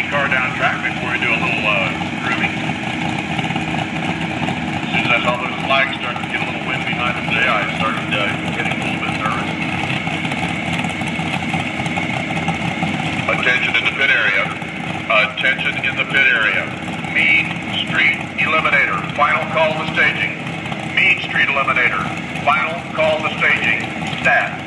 any car down track before we do a little uh, grooming. As soon as I saw those flags start to get a little wind behind them today, I started uh, getting a little bit nervous. Attention in the pit area. Attention in the pit area. Mean Street Eliminator. Final call to staging. Mean Street Eliminator. Final call to staging. Stat.